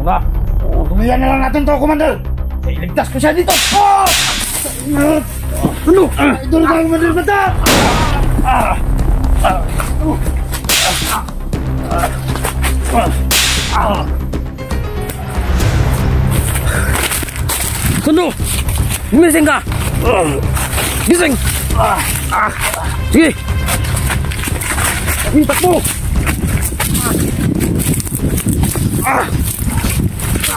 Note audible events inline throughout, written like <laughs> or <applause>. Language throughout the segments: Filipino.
Wala. Tumiyan na lang natin to, Commander. Iligtas ko siya dito. Oh! Ano? Idol ka, Commander Bata! Sundo! Gumising ka! Gising! Sige! Mo!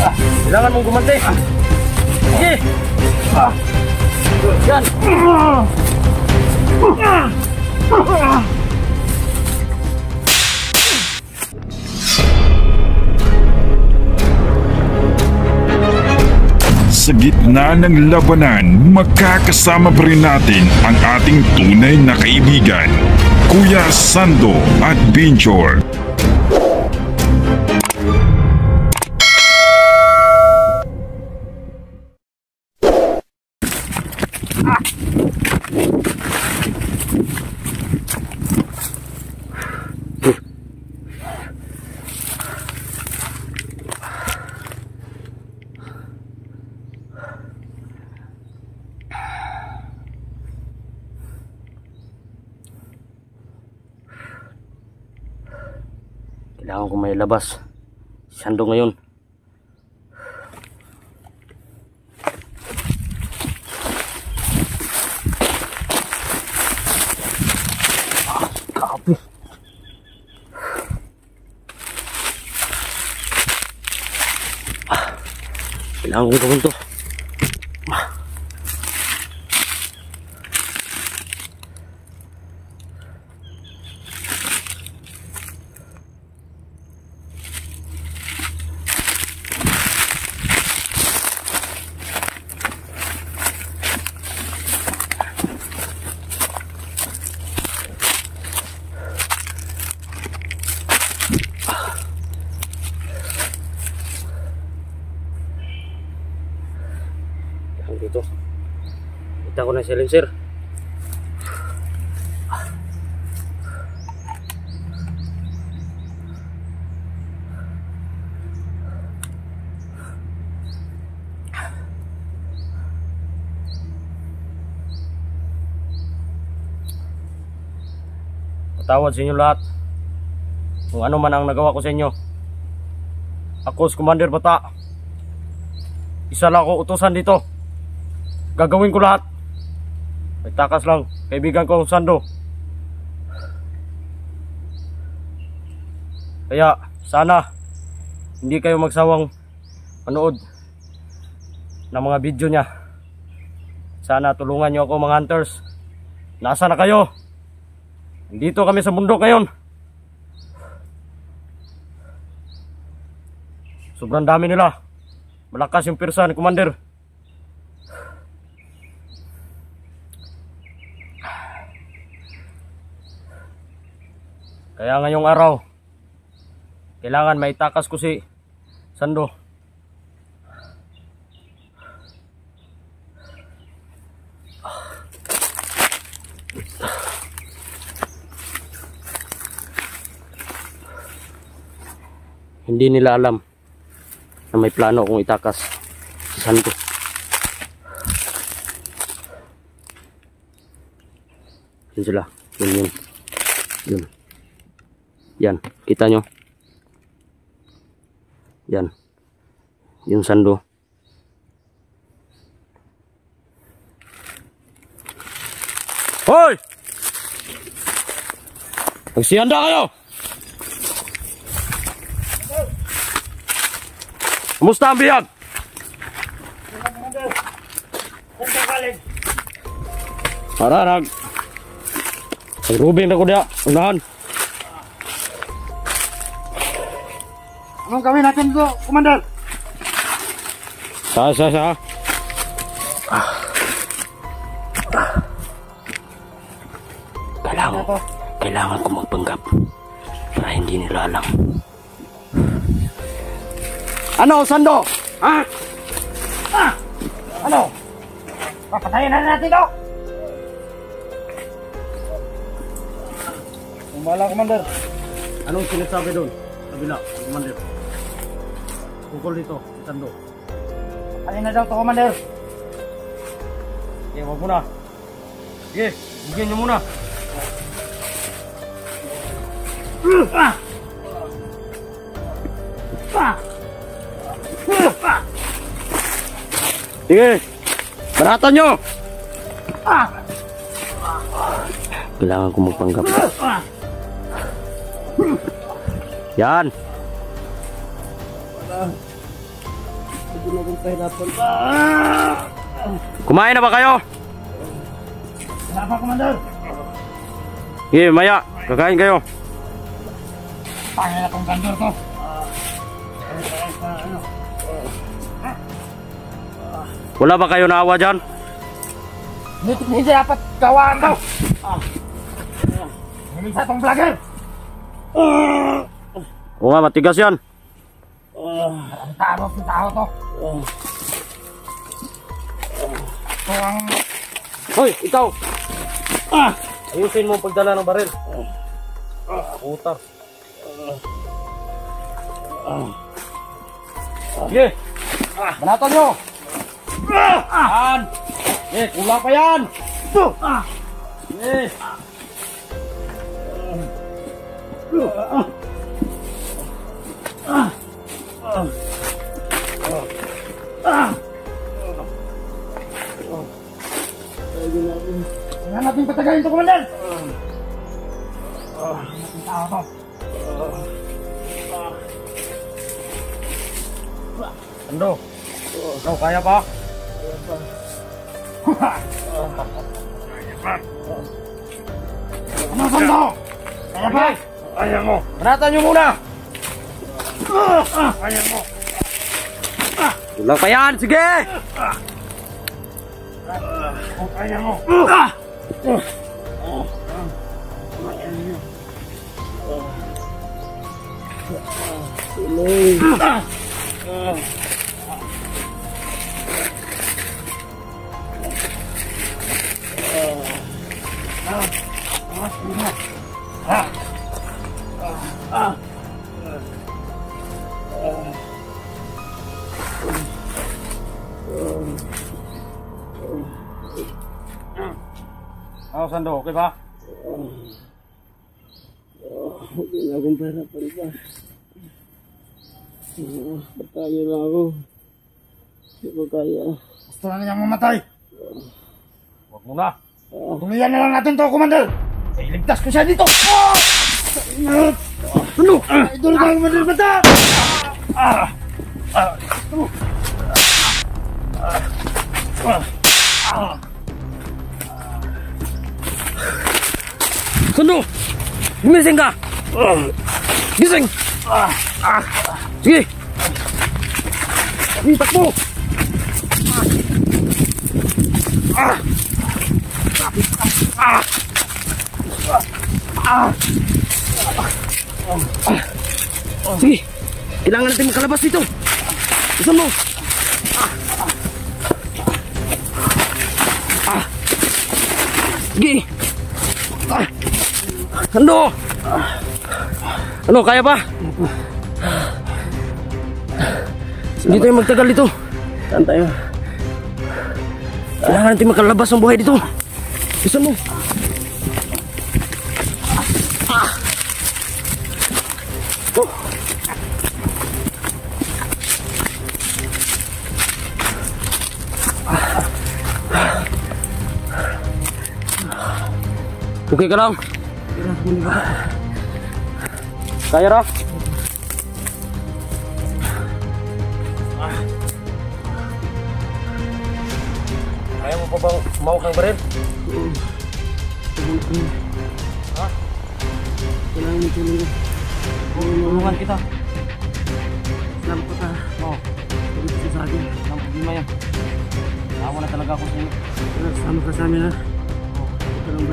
Kailangan mong gumante! Sige! Yan! Sa gitna ng labanan, makakasama pa rin natin ang ating tunay na kaibigan, Kuya Sando Adventure. Kailangan ko may labas. Sando ngayon. Ah. Ah, Kailangan ko gawin to. Ang dito. Kita ko na silencer. Patawad sa inyo lahat. Kung ano man ang nagawa ko sa inyo. Ako si Commander Bata. Isa lang ako utusan dito. Gagawin ko lahat. May takas lang. Kaibigan ko Sando. Kaya sana hindi kayo magsawang manood ng mga video niya. Sana tulungan niyo ako mga hunters. Nasa na kayo? Dito kami sa mundo ngayon. Sobrang dami nila. Malakas yung pirsa ni Commander. Kaya ngayong araw, kailangan maitakas ko si Sando. Hindi nila alam na may plano akong itakas si Sando. Yun sila. Yun yun. Yun. Yan. Kita nyo? Yan. Yung sando. Hoy! Magsihanda kayo! Kumusta ang biyag? Mararag. Ang Rubin na ko diya. Unahan. Anong gawin natin to, Commander? Sa, sa, sa. Kailangan, kailangan ko magpanggap para hindi nila alam. Ano, Sando? Ha? Ano? Papatayin na natin ito! Umala, Commander. Anong sinasabi doon? Kabila, Commander. Tungkol dito, si Sando. Patayin na daw ito, Commander! Sige, wag muna. Sige, bigyan niyo muna. Ah! Ah! Ah! Sige, baratan niyo. Ah! Kailangan ko magpanggap. Yan. Kumain na ba kayo? Wala pa, Commander! Sige, maya. Kakain kayo. Pangin na itong gandor to! Wala ba kayo naawa dyan? Hindi, hindi dapat gawaan to! Ah! Hindi sa itong vlogger! Oo nga, matigas yan. Ang tao, ang tao to! Ito ang... Hoy, ikaw. Ah! Ayusin mo ang pagdala ng baril. Puta. Sige. Banatan nyo. Yan. Eh, kulang pa yan. Ah! Eh. Tingnan Ikaw, kaya pa? Ano, Sando? Kaya pa? Kaya mo. Banatan nyo muna. Kaya mo! Kulang pa yan. Sige. Kaya mo! sandok, di. Oh, hindi na akong pera pa, ba? Kaya. Gusto na niyang mamatay. Huwag mo na. Na lang natin to, Commander. Oh! Ano? Ay, doon! Ah! Ah! Ah! Ah! Ah! Ah! Sando! Gumising ka! Gising! Ang takbo! Sige! Kailangan natin makalabas dito! Mo! Ah! Sige! Ah! Ano? Ano, kaya pa? Hindi tayo magtagal dito. Saan tayo? Kailangan natin makalabas ng buhay dito. Gusto mo? Okay ka lang? Saya Raf. Ayo mau bang mau Kang Beren? Hah? Kailangan ito nila. Tulungan kita. Oh. Salamat ko sa... Oo. Tulungan ko aku. Sama oh, ya.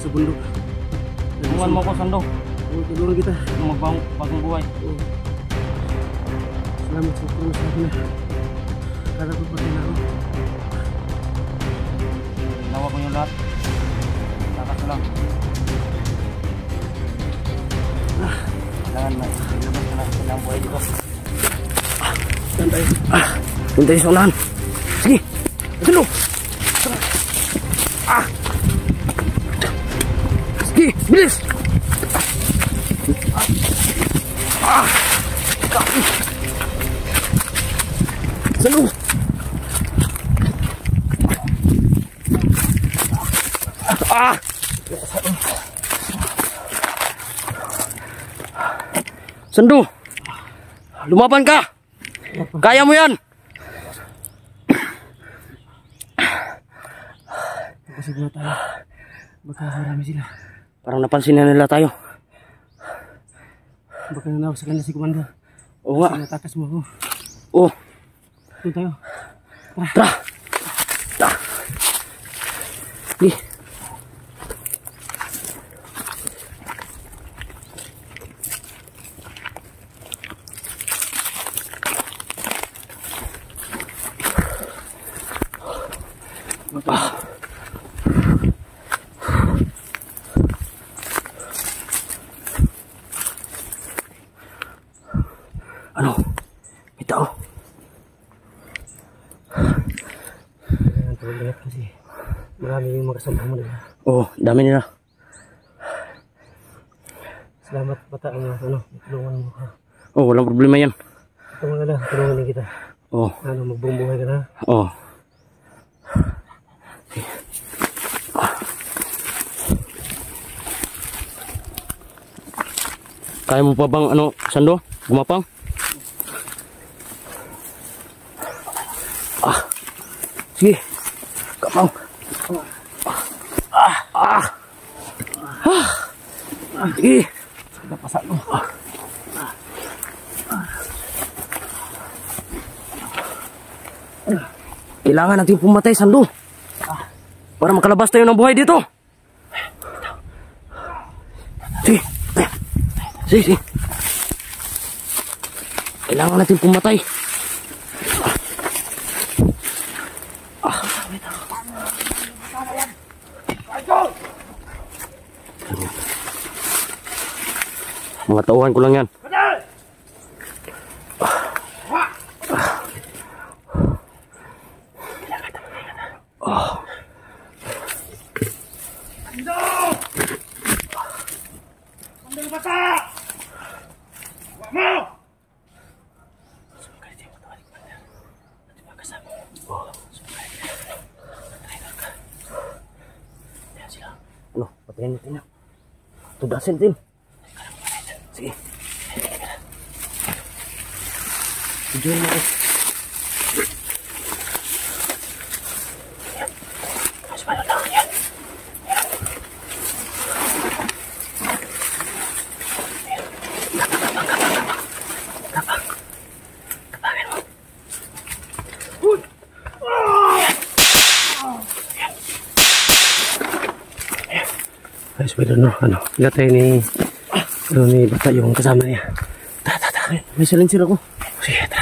kita Bukan mau kosan dong. Tidur kita. Mau bang bangun buai. Eh. Oh. Selamat syukur masalah. Kada tu pergi nak. Lawa penyulat. Kakak selang. Jangan main. Jangan kena Jangan buai juga. Santai. Ah, santai solan. Bilis. Ah. Salo. Ah. Sando. Lumaban ka. Kaya mo yan. Pasiguro tayo. Baka marami sila. Parang napansin na nila tayo. Baka nanaw sa kanila si Commander. Oo nga. Natakas mo ako. Oo. Doon tayo. Tara. Tara. Di. Ano? May tao. Tawag kasi marami yung makasama mo nila. Oo, dami nila. Salamat bata mo. Ano, tulungan mo ka. Oo, walang problema yan. Mga lang, tulungan din kita. Oo. Ano, magbumuhay ka na. Oo. Kaya mo pa bang ano, Sando? Gumapang? Ah. Sige. Kapang. Ah. Ah. Ah. Sige. Napasa mo. Ah. Kailangan natin pumatay, Sando. Para makalabas tayo ng buhay dito. Sige. Sige, sige. Kailangan natin pumatay. Mga pengetahuan ko lang yan. Ano, patayin. Tugasin, Jun aku. guys we don't know ano lihat ya tayo ni ano ni bata yung kasama niya tara tara may silencer ako oh, sige tara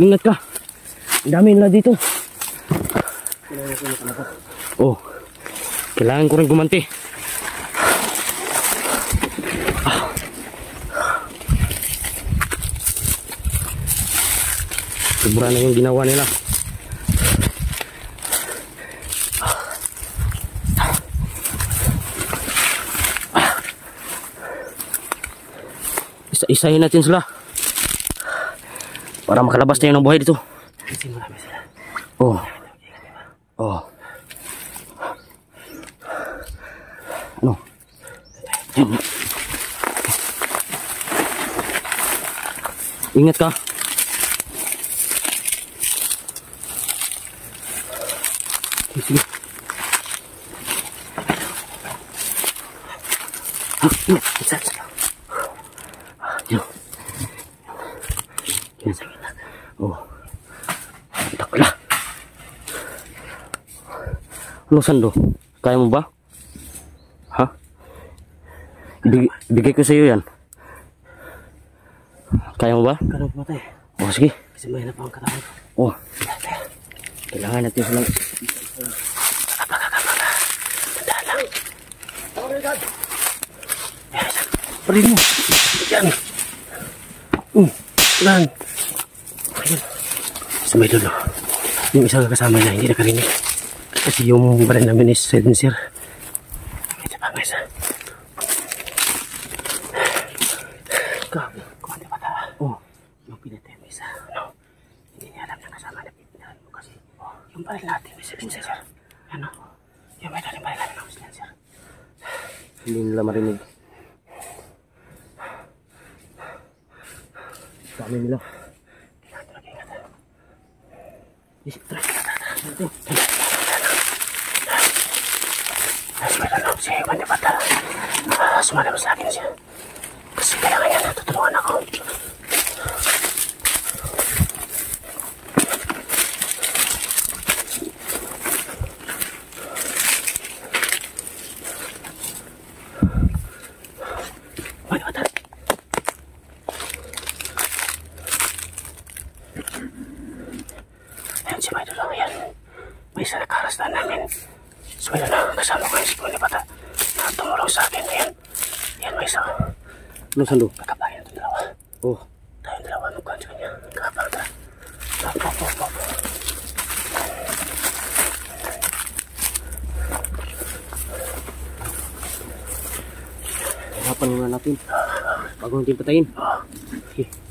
Mag-ingat ka. Ang dami nila dito. Oh, kailangan ko rin gumanti. Sobra na yung ginawa nila. Isa-isahin natin sila. Para makalabas na yun ng buhay dito. Oh. Oh. Ano? Ingat ka. Sige. Ah, ingat. Ingat. Ano, Sando? Kaya mo ba? Ha? Ibig, ibigay ko sa iyo yan. Kaya mo ba? Kaya mo patay. Oh, sige. Kasi mahirap ang katawan ko. Oh. Kailangan natin silang... Parin mo. Yan. Um, yan. Ayan. Sa may dulo. Yung isang kasama niya hindi nakarinig. Kasi yung baril namin is silencer. Ito pa nga isa. Grabe. Kumanda pa ta. Oh. Yung pinatay mo isa. Ano? Hindi niya alam na kasama na pipinahan mo kasi oh, yung baril natin may silencer. Ano? Yung may daling baril natin may silencer. Hindi nila marinig. Dami nila. Mas malalaw si Ewan ni Bata. Ah, sumalab sa akin siya. Kasi kailangan niya natutulungan ako. Ayan si Maidolo. Ayan. May isa na karastan namin. Na, kasama ko yung si Puni Bata na tumulong sa akin. Ayan, ayan may isa. Ano, Sando? Kakabayan itong dalawa. Oh, Tayong dalawa magkuhan sa kanya. Kakabang ta. Pop. hirapan muna natin. Bago natin patayin. Sige. Dito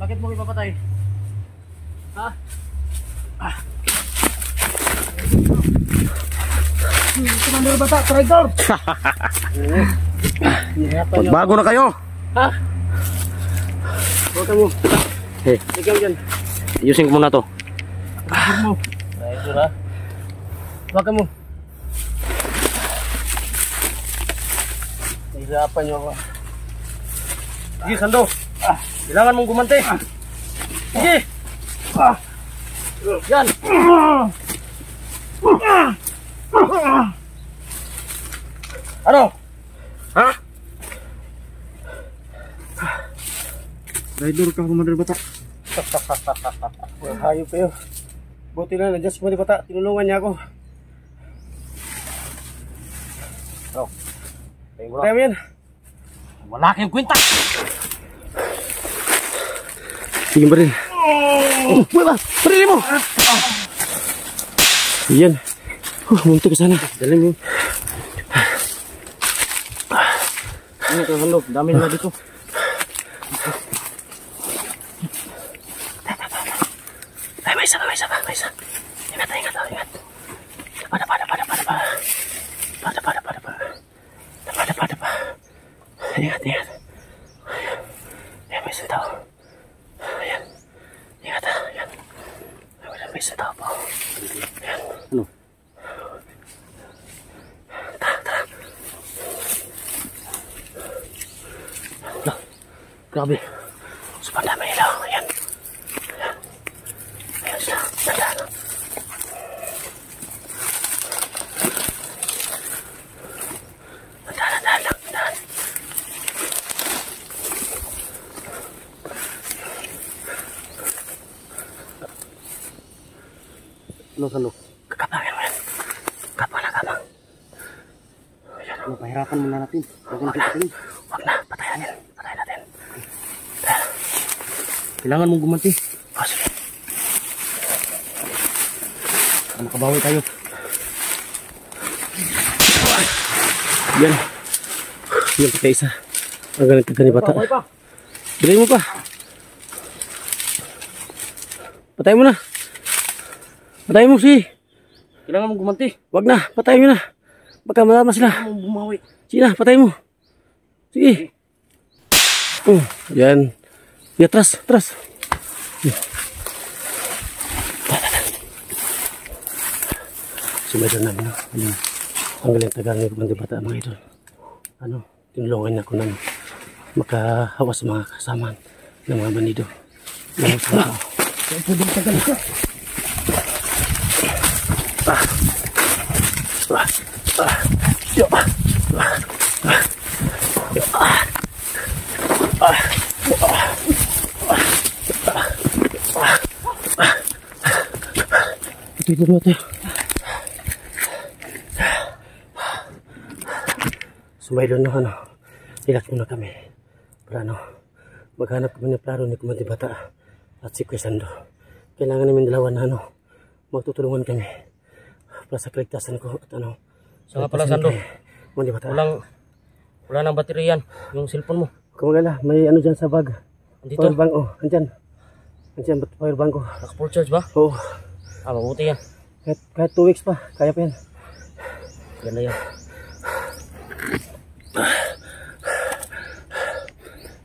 Bakit mo ipapatay? Commander Bata, traitor! <laughs> Magbago na kayo! Huwag ka mo. Eh, Ikaw dyan. ayusin ko muna to. Traitor ha. Huwag mo. Siapa nyoba? Gigi sando. Ah. Bilangan mong gumante. gih Ah. Yan. Ano? Ha? Rider ka kumadre bata. Hayop kayo. Buti na, nandiyan si bata. Tinulungan niya ako. Ano? Na. Yan. Wala kayong kwenta. Sige ba rin? Oh, wala! Parili mo! Yan. Oh, munti ka sana. Dali mo. Ano ka, Sando? Dami nila dito. Ay, may isa pa, may isa pa, may isa. Ingat, ingat, oh, ingat. Dapa, dapa, dapa, dapa, dapa. Dapa, dapa, dapa, dapa. Dapa, dapa, dapa. Ingat, ingat. Ayan. Ayan, may isang tao. Ayan. Ingat, ah, ayan. Ayan, may isang tao po. Ayan. Ano? Tara, tara. Grabe. Sobrang dami ilaw. Ayan. Ayan. Ayan sila. Tandaan. Tandaan, tandaan lang. Tandaan. Ano, Sando? Kakapangin mo yan. Kapang na kapang. Ano, pahirapan muna natin. Natin patayin. Huwag na. Patayan yan. Patayan natin. Kailangan mong gumanti. O, sige. Makabawi tayo. Yan. Yan pa isa. Ang ganit ka ni bata. Bilay mo pa. Patay mo na. Patay mo si. Kailangan mong gumanti. Wag na. Patay mo na. Baka malama sila. Bumawi. Sige na, patay mo. Sige. Oh, yan. Ya, tras, tras. Sumaydan namin, no? Ano, ang galing tagal ni Kumandi Bata, mga idol. Ano, tinulungan ako na makahawa sa mga kasama ng mga bandido. Yan, sa ah, ah, ah, ah, ah, ah, ah, ah, ah, sumay doon na ano tilat muna kami plano maghanap kami ng plano ni Kumantibata at si Kwesando kailangan namin dalawa na ano magtutulungan kami Para sa kaligtasan ko at ano. Siya nga pala, Sando. Kumandi Bata. Walang, wala nang baterya yan. Yung cellphone mo. Kumagala, may ano dyan sa bag. Andito. Power bank, oh, andyan. Andyan, ba't power bank ko? Naka full charge ba? Oo, oh, Ah, mabuti yan. kahit, kahit two weeks pa, kaya pa yan. Ganda yan.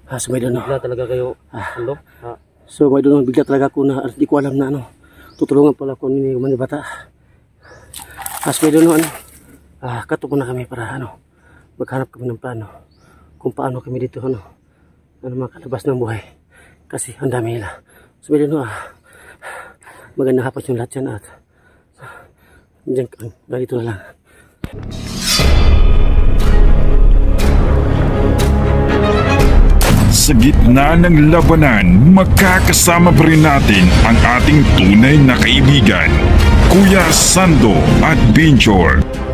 Ah, so may doon, Bigla talaga kayo. Sando. Ah, So may doon, bigla talaga ako na, hindi ko alam na ano, tutulungan pala ako ni Kumandi Bata. Ah, may doon, ano, ah, kato muna kami para, ano, maghanap kami ng plano kung paano kami dito, ano, ano makalabas ng buhay. Kasi ang dami nila. So may doon, ah, magandang hapon yung lahat yan at ah, ganito na lang. Sa gitna ng labanan, magkakasama pa rin natin ang ating tunay na kaibigan, Kuya Sando at Binchor.